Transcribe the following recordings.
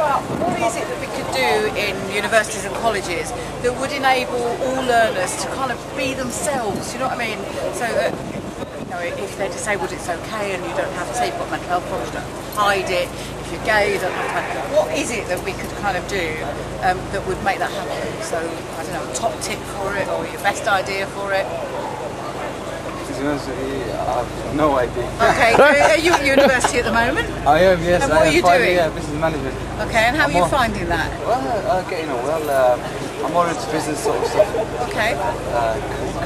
about what is it that we could do in universities and colleges that would enable all learners to kind of be themselves, you know what I mean? So that you know, if they're disabled it's okay and you don't have to say you've got mental health problems, don't hide it. If you're gay, you don't have to What is it that we could kind of do um, that would make that happen? So, I don't know, a top tip for it or your best idea for it? To be honest with you, I have no idea. Okay, are you at university at the moment? I am, yes. And I what are you doing? year business management. Okay, and how are I'm you on- finding that? Well, uh, getting on well. Um, I'm more into business sort of stuff, Okay, uh,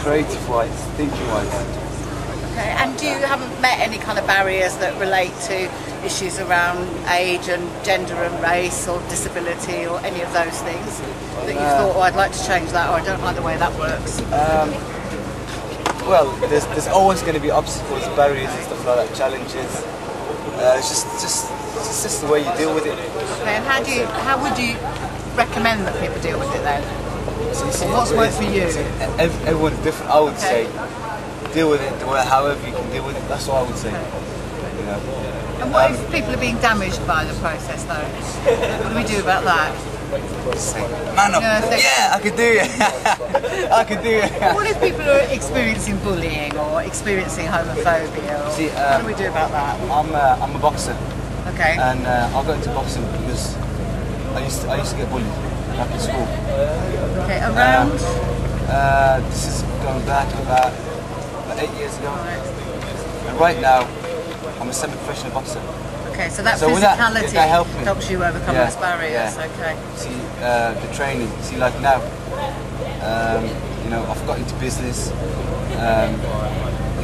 creative-wise, thinking-wise. okay. And do you haven't met any kind of barriers that relate to issues around age and gender and race or disability or any of those things that you thought, oh, I'd like to change that or I don't like the way that works? Well, there's, there's always going to be obstacles, barriers and stuff like that, challenges. Uh, it's just, just, it's just the way you deal with it. Okay, and how do you, how would you recommend that people deal with it then? So see, What's worked for you? ev- everyone's different. I would Okay. say deal with it however you can deal with it. That's what I would say. You know. And what if people are being damaged by the process though? What do we do about that? Man up. Yeah, I Yeah, I could do it. I could do it. What if people are experiencing bullying or experiencing homophobia? Or See, what um, do we do about that? I'm a, I'm a boxer, Okay. and uh, I got into boxing because I used to, I used to get bullied back in school. Okay, around. Uh, this is going back about, about eight years ago, and right now I'm a semi-professional boxer. Okay, so that so with that- physicality that helps you overcome Yeah, those barriers. yeah. Okay. See uh, the training. See like now, um, you know I've got into business. Um,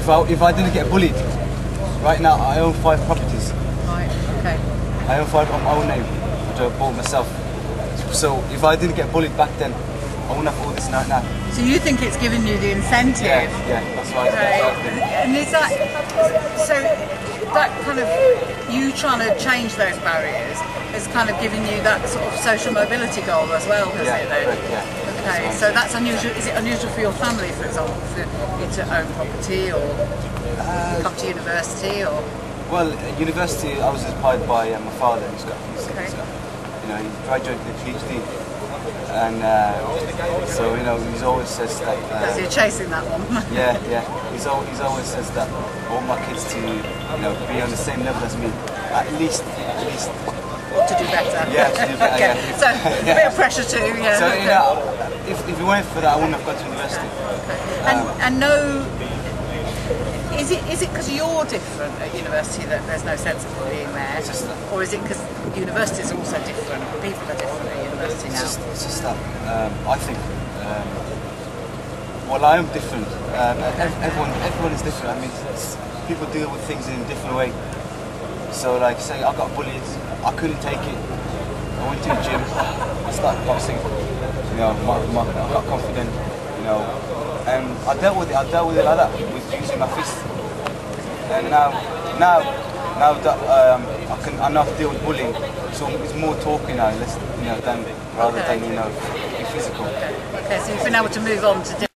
if I if I didn't get bullied, right now I own five properties. Right. Okay. I own five on my own name, which I bought myself. So if I didn't get bullied back then, I wouldn't have all this now. now. So you think it's given you the incentive? Yeah, yeah, that's right. Right. And is that so? That kind of you trying to change those barriers has kind of given you that sort of social mobility goal as well, has Yeah, it? Then? yeah. Okay, so that's unusual. Is it unusual for your family, for example, for you to own property or Uh, come to university or? Well, university I was inspired by uh, my father. He's got, he's, Okay. he's got, you know, he graduated with a PhD, and uh, so you know he's always says that. Because Uh, you're chasing that one. yeah, yeah. He's always, he's always says that I want my kids to, you know, be on the same level as me, at least, at least. to do better. Yeah, to do better, okay. yeah. So a bit of pressure too. Yeah. So okay. you know, if, if it weren't for that, I wouldn't have gone to university. And, and no, is it is it because you're different at university that there's no sense of bullying there, just that- or is it because university is also different? People are different at university It's now. just, it's just that um, I think. Um, well, I am different. Um, everyone, everyone is different. I mean, people deal with things in a different way. So, like, say I got bullied, I couldn't take it. I went to the gym, I started boxing. You know, my, my, I got confident. You know, and I dealt with it. I dealt with it like that, with using my fist. And now, now, now that um, I can, I know how to deal with bullying. So it's more talking now, less, you know, than rather than you know, physical. Okay, so you've been able to move on to.